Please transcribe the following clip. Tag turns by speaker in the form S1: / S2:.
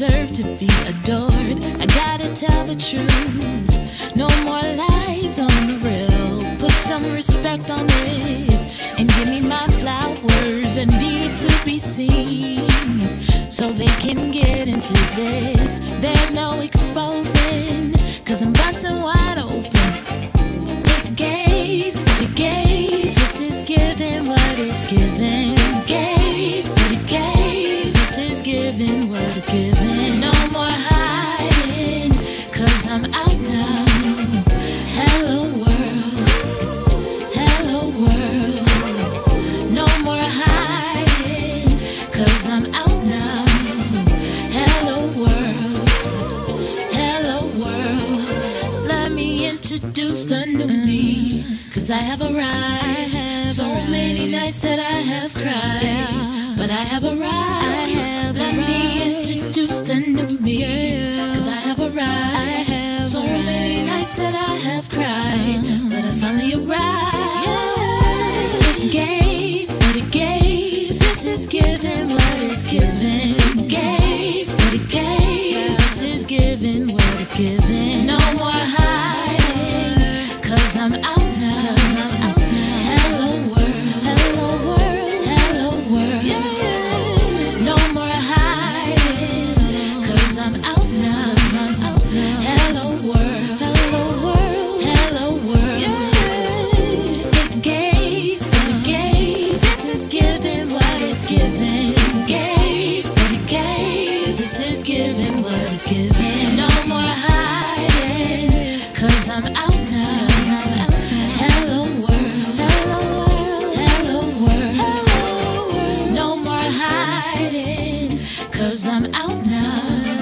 S1: deserve to be adored. I tell the truth. No more lies on the real. Put some respect on it and give me my flowers. I need to be seen so they can get into this. There's no exposing, cause I'm busting wide open. It gave. The new me. Cause I have arrived. so many nights that I have cried. But I have arrived. let me introduce the new me. Cause I have arrived. so many nights that I have cried. I'm out now. Hello world. Hello world. Hello world. No more hiding. Cause I'm out now. Hello world. Hello world. Hello world. It gave. It gave. This is giving what it's giving. Gave. It gave. This is giving what it's giving. Cause I'm out now.